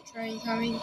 train coming.